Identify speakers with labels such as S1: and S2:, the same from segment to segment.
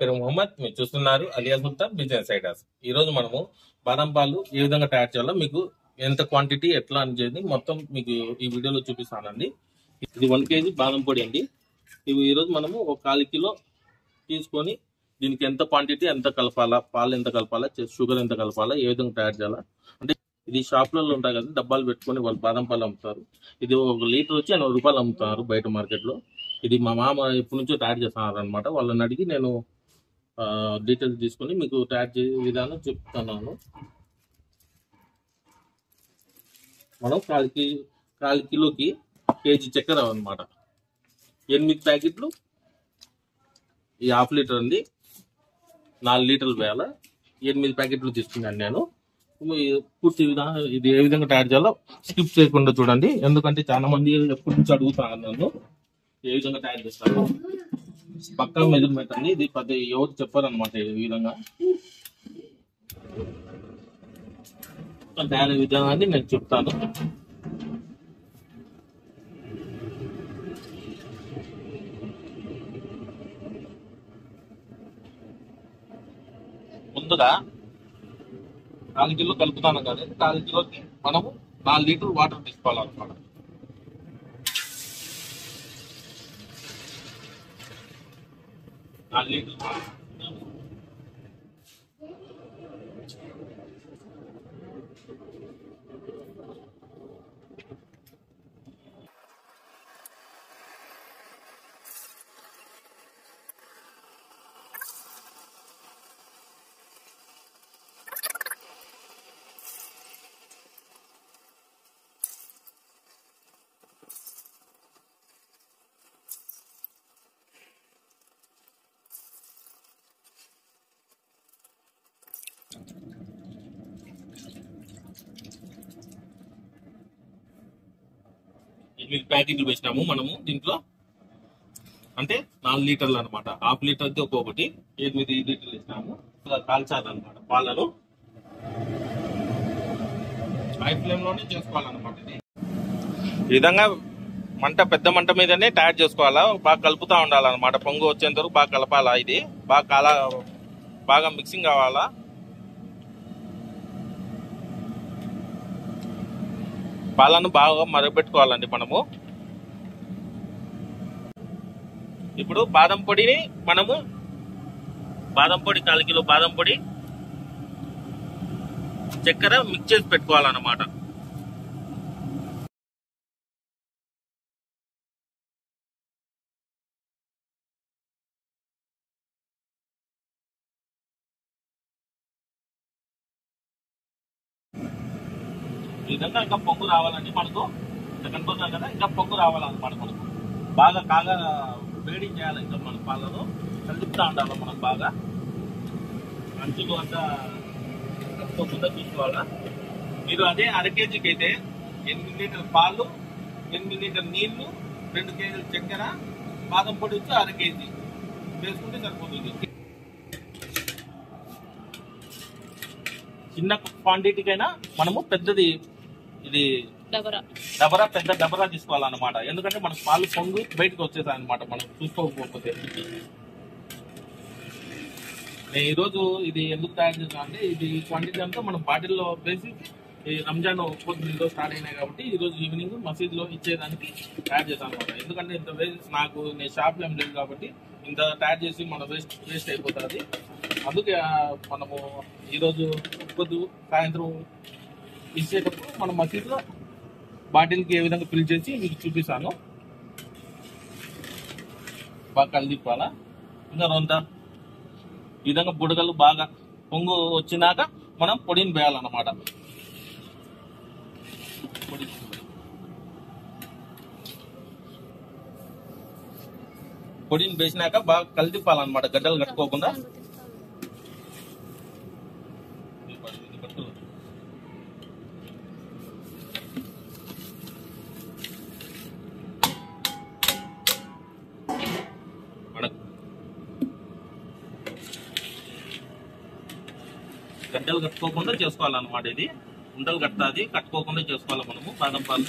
S1: పేరు మొహమ్మద్ మీరు చూస్తున్నారు అలియా సుల్తాన్ బిజినెస్ ఐడియాస్ ఈ రోజు మనము బాదం పాలు ఏ విధంగా తయారు చేయాలో మీకు ఎంత క్వాంటిటీ ఎట్లా అనేది మొత్తం మీకు ఈ వీడియోలో చూపిస్తానండి. ఇది వన్ కేజీ బాదం పొడి అండి. ఇవి ఈరోజు మనము ఒక కాలు కిలో తీసుకొని దీనికి ఎంత క్వాంటిటీ ఎంత కలపాలా పాలు ఎంత కలపాలా షుగర్ ఎంత కలపాలా ఏ విధంగా తయారు చేయాలా. అంటే ఇది షాపులలో ఉంటాయి కదా డబ్బాలు పెట్టుకొని వాళ్ళు బాదం పాలు అమ్ముతారు. ఇది ఒక లీటర్ వచ్చి ఎనభై రూపాయలు అమ్ముతారు బయట మార్కెట్లో. ఇది మా మామ ఎప్పటి నుంచో తయారు చేస్తున్నారు అనమాట వాళ్ళని అడిగి నేను డీటెయిల్స్ తీసుకొని మీకు తయారు చేసే విధానం చెప్తున్నాను. మనం కాలు కి కాలు కిలోకి కేజీ చక్కెర అనమాట ఎనిమిది ప్యాకెట్లు ఈ హాఫ్ లీటర్ అండి. నాలుగు లీటర్లు వేయాల. ఎనిమిది ప్యాకెట్లు తీసుకున్నాను నేను. పూర్తి విధానం ఇది ఏ విధంగా తయారు చేయాలో స్కిప్ చేయకుండా చూడండి. ఎందుకంటే చాలా మంది ఎప్పటి నుంచి అడుగుతాను నన్ను ఏ విధంగా తయారు చేస్తాను పక్కా మెజర్మెంట్ అండి ఇది పెద్ద ఎవరు చెప్పారు అనమాట ఈ విధంగా. దాని విధానాన్ని నేను చెప్తాను. ముందుగా నాలుగు కిలో కలుపుతాను కదా నాలుగు కిలోకి మనము నాలుగు లీటర్ వాటర్ తీసుకోవాలన్నమాట. నాలుగు లీటర్ మీకు ప్యాకెట్లు వేసినాము మనము దీంట్లో. అంటే నాలుగు లీటర్లు అనమాట హాఫ్ లీటర్ అయితే ఒక్కొక్కటి. ఎనిమిది లీటర్లు ఇచ్చినాము కాల్చాలి కాల్చాలన్నమాట పాలను హై ఫ్లేమ్లోనే చేసుకోవాలన్నమాట ఇది. ఈ విధంగా మంట పెద్ద మంట మీదనే తయారు చేసుకోవాలా? బాగా కలుపుతా ఉండాలన్నమాట. పొంగు వచ్చేంత వరకు బాగా కలపాలా ఇది? బాగా కాల బాగా మిక్సింగ్ కావాలా? పాలను బాగా మరగపెట్టుకోవాలండి మనము. ఇప్పుడు బాదం పొడిని మనము బాదం పొడి కాలు కిలో బాదం పొడి చక్కెర మిక్స్ చేసి పెట్టుకోవాలన్నమాట. విధంగా ఇంకా పొంగు రావాలండి మనకు. సెకండ్ కనపడుతుంది కదా ఇంకా పొంగు రావాలన్నమాట మనకు. బాగా కాగా వేడి చేయాలి ఇంకా మన పాలను కలుపుతూ ఉండాలి మనం బాగా. మంచిగా అంతా కలుపుకోకుండా చూసుకోవాలా మీరు అదే అర కేజీకి అయితే ఎనిమిది లీటర్ పాలు ఎనిమిది లీటర్ నీళ్ళు రెండు కేజీల చక్కెర బాదం పొడి వచ్చి అర కేజీ. వేసుకుంటే సరిపోతుంది. చిన్న క్వాంటిటీకైనా మనము పెద్దది ఇది
S2: డబరా.
S1: పెద్ద డబరా తీసుకోవాలన్నమాట. ఎందుకంటే మనకు పాలు పొంగు బయటకు వచ్చేసాయి అనమాట మనం చూసుకోకపోతే. నేను ఈరోజు ఇది ఎందుకు తయారు చేసాను అంటే ఇది క్వాంటిటీ అంతా మనం బాటిల్లో వేసి ఈ రంజాన్ పొద్దున్నతో స్టార్ట్ అయినాయి కాబట్టి ఈ రోజు ఈవినింగ్ మసీద్లో ఇచ్చేదానికి తయారు చేశాను అనమాట ఎందుకంటే ఇంత వేస్ట్ నాకు నేను షాప్లో ఏం లేదు కాబట్టి ఇంత తయారు చేసి మన వేస్ట్ వేస్ట్ అయిపోతుంది. అందుకే మనము ఈరోజు పొద్దు సాయంత్రం ఇచ్చేటప్పుడు మనం మసీద్లో బాటిల్కి ఏ విధంగా ఫిల్ చేసి మీకు చూపిస్తాను. బాగా కలిదిప్పాలా ఇంకా రొంత ఈ విధంగా బుడగలు బాగా పొంగు వచ్చినాక మనం పొడిని వేయాలన్నమాట. పొడి పొడిని వేసినాక బాగా కలిదిప్పాలన్నమాట గడ్డలు కట్టుకోకుండా ఇది పట్టు, ఇది పట్టు. మనకు గడ్డలు కట్టుకోకుండా చేసుకోవాలన్నమాట ఇది. ఉండలు కట్టాది కట్టుకోకుండా చేసుకోవాలి మనము బాదం పాలు.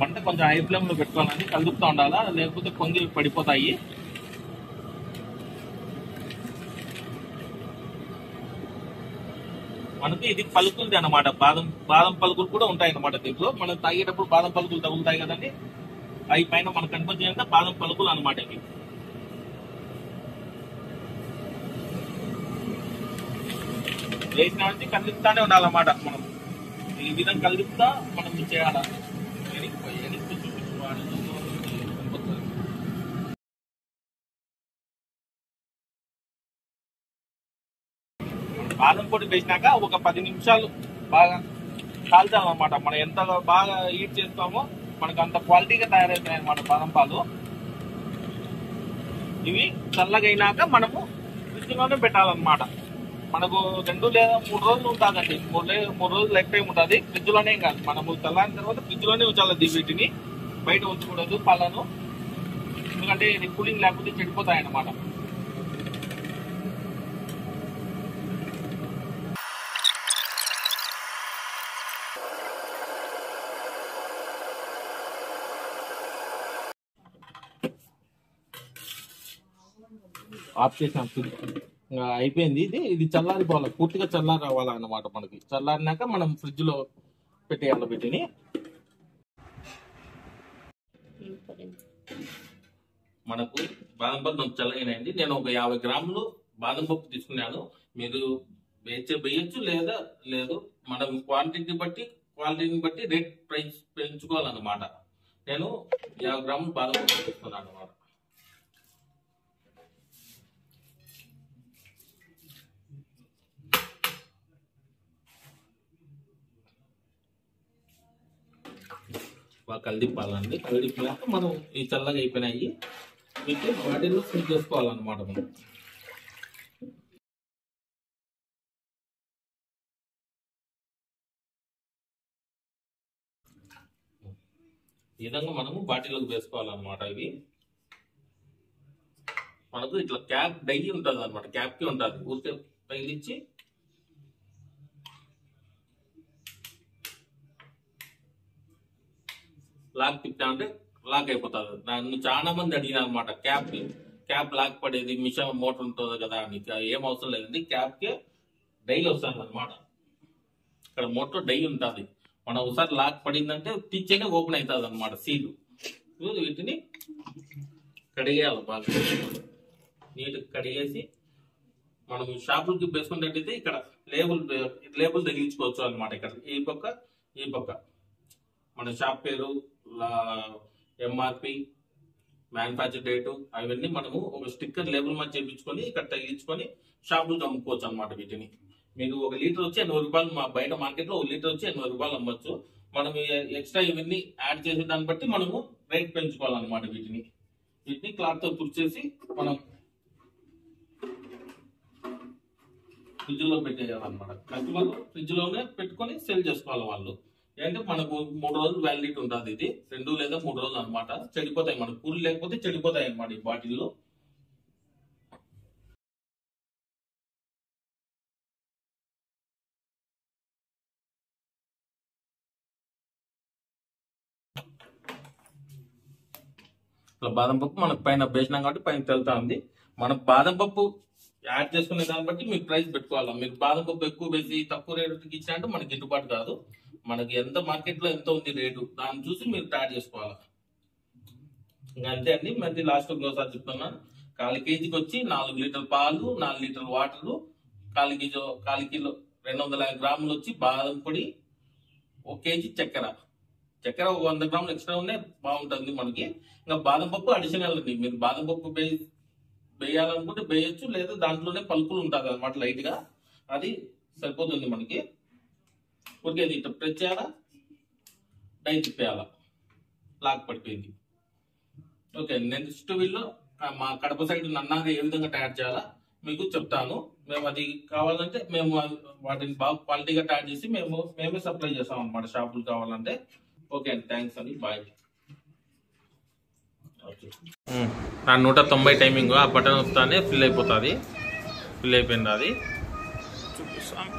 S1: మంట కొంచెం హై ఫ్లేమ్లో పెట్టుకోవాలండి. కలుపుతూ ఉండాలా? లేకపోతే పొంగి పడిపోతాయి. మనకి ఇది పలుకులది అన్నమాట. బాదం బాదం పలుకులు కూడా ఉంటాయి అన్నమాట దీంట్లో. మనం తాగేటప్పుడు బాదం పలుకులు తగులుతాయి కదండి. అవి పైన మనకు కనిపించేంత బాదం పలుకులు అన్నమాట ఇవి. లేచిన నుంచి కదిలిస్తానే ఉండాలన్నమాట మనం. ఈ విధంగా కలుపుతా మనం చేయాలి? ఎనికిపోయి బాదం పొడి వేసినాక ఒక పది నిమిషాలు బాగా కాల్చాలన్నమాట. మనం ఎంత బాగా హీట్ చేస్తామో మనకు అంత క్వాలిటీగా తయారవుతాయి అన్నమాట బాదం పాలు. ఇవి చల్లగైనాక మనము ఫ్రిడ్జ్లోనే పెట్టాలన్నమాట. మనకు రెండు లేదా మూడు రోజులు ఉంటుందండి. మూడు మూడు రోజులు లెక్క టైం ఉంటుంది. ఫ్రిడ్జ్లోనే కాదు మనము చల్లారిన తర్వాత ఫ్రిడ్జ్లోనే ఉంచాలి వీటిని. బయట ఉంచకూడదు పళ్ళను. ఎందుకంటే ఇది కూలింగ్ లేకపోతే చెడిపోతాయి అన్నమాట ఆఫ్ చేసాం. ఫ్రిడ్జ్ అయిపోయింది. ఇది ఇది చల్లారిపోవాలి పూర్తిగా చల్లారి అవ్వాలన్నమాట మనకి. చల్లారినాక మనం ఫ్రిడ్జ్లో పెట్టేయాలి వీటిని మనకు బాదం పప్పు నాకు చల్లగినాయండి. నేను ఒక యాభై గ్రాములు బాదం పప్పు తీసుకున్నాను. మీరు వేచే వేయచ్చు లేదా లేదు. మనం క్వాంటిటీ బట్టి క్వాలిటీని బట్టి రేట్ ప్రైస్ పెంచుకోవాలన్నమాట. నేను యాభై గ్రాములు బాదం పప్పు తీసుకున్నాను అన్నమాట. బాగా కలిదిప్పాలండి కలిదిప్పాక మనం ఈ చల్లగా అయిపోయినాయి. వీటిని వాటిలో ఫిల్ చేసుకోవాలన్నమాట మనం. ఈ విధంగా మనము బాటిల్లోకి వేసుకోవాలన్నమాట ఇవి. మనకు ఇట్లా క్యాప్ డై ఉంటుంది అనమాట క్యాప్కి ఉంటుంది. ఊరికే తగిలిచ్చి లాక్ తిప్పినా అంటే లాక్ అయిపోతుంది. నన్ను చాలా మంది అడిగినారు అనమాట క్యాప్ క్యాప్ లాక్ పడేది మిషన్ మోటార్ ఉంటుంది కదా అని ఏం అవసరం లేదండి క్యాప్కి డై వస్తుంది అనమాట ఇక్కడ మోటార్ డై ఉంటుంది. మనం ఒకసారి లాక్ పడిందంటే తీచ్చేనే ఓపెన్ అవుతుంది అనమాట సీలు వీటిని కడిగేయాలి బాగా. నీట్ కడిగేసి మనం షాపులకి వేసుకున్నట్టయితే ఇక్కడ లేబుల్ లేబుల్ తగిలించుకోవచ్చు అనమాట ఇక్కడ. ఈ పక్క ఈ పక్క. మన షాప్ పేరు ఎంఆర్పి మ్యానుఫ్యాక్చర్ డేటు అవన్నీ మనము ఒక స్టిక్కర్ లేబుల్ మధ్య చేయించుకొని ఇక్కడ తగిలించుకొని షాపులకు అమ్ముకోవచ్చు అనమాట వీటిని. మీకు ఒక లీటర్ వచ్చి ఎనభై రూపాయలు మా బయట మార్కెట్లో ఒక లీటర్ వచ్చి ఎనభై రూపాయలు అమ్మొచ్చు. మనం ఎక్స్ట్రా ఇవన్నీ యాడ్ చేసే దాన్ని బట్టి మనము రేట్ పెంచుకోవాలన్నమాట వీటిని. వీటిని క్లాత్తో తుడిచేసి మనం ఫ్రిడ్జ్లో పెట్టేయాలన్నమాట. కస్టమర్ ఫ్రిడ్జ్లోనే పెట్టుకొని సేల్ చేసుకోవాలి వాళ్ళు. ఏంటంటే మనకు మూడు రోజులు వ్యాలిడిటీ ఉంటుంది ఇది. రెండు లేదా మూడు రోజులు అన్నమాట. చెడిపోతాయి మనకు పూలు లేకపోతే చెడిపోతాయి అనమాట ఈ బాటిల్లో ఇట్లా బాదం పప్పు మనకు పైన వేసినాం కాబట్టి పైన తెలుతా ఉంది. మనం బాదం పప్పు యాడ్ చేసుకునే దాన్ని బట్టి మీకు ప్రైస్ పెట్టుకోవాలి? మీరు బాదం పప్పు ఎక్కువ వేసి తక్కువ రేటుకి ఇచ్చినట్టు మనకి గిట్టుబాటు కాదు. మనకి ఎంత మార్కెట్లో ఎంత ఉంది రేటు దాన్ని చూసి మీరు తయారు చేసుకోవాలి? ఇంకా అంతే అండి మరి లాస్ట్ ఒకసారి చెప్తున్నాను కాలు కేజీకి వచ్చి నాలుగు లీటర్ పాలు నాలుగు లీటర్ వాటర్ కాలు కేజీ కాలు కిలో రెండు వందల యాభై గ్రాములు వచ్చి బాదం పొడి ఒక కేజీ చక్కెర. చక్కెర ఒక వంద గ్రాములు ఎక్స్ట్రా ఉన్నాయి బాగుంటుంది మనకి. ఇంకా బాదం పప్పు అడిషనల్ అండి. మీరు బాదం పప్పు వేయాలనుకుంటే వేయచ్చు లేదా దాంట్లోనే పలుకులు ఉంటుంది అనమాట లైట్గా అది సరిపోతుంది మనకి. ఊరికే ఇట్లా ప్రెస్ చేయాలా? డై తిప్పేయాలా? లాక్ పడిపోయింది. ఓకే నెక్స్ట్ వీళ్ళు మా కడప సైడ్ నన్నాగా ఏ విధంగా తయారు చేయాలా మీకు చెప్తాను. మేము అది కావాలంటే మేము వాటిని బాగా క్వాలిటీగా తయారు చేసి మేము మేమే సప్లై చేస్తాం అనమాట షాపులు కావాలంటే. ఓకే అండి థ్యాంక్స్ అండి బాయ్. ఆ నూట తొంభై టైమింగ్ ఆ బటన్ వస్తానే ఫిల్ అయిపోతుంది. ఫిల్ అయిపోయింది అది. చూపిస్తాను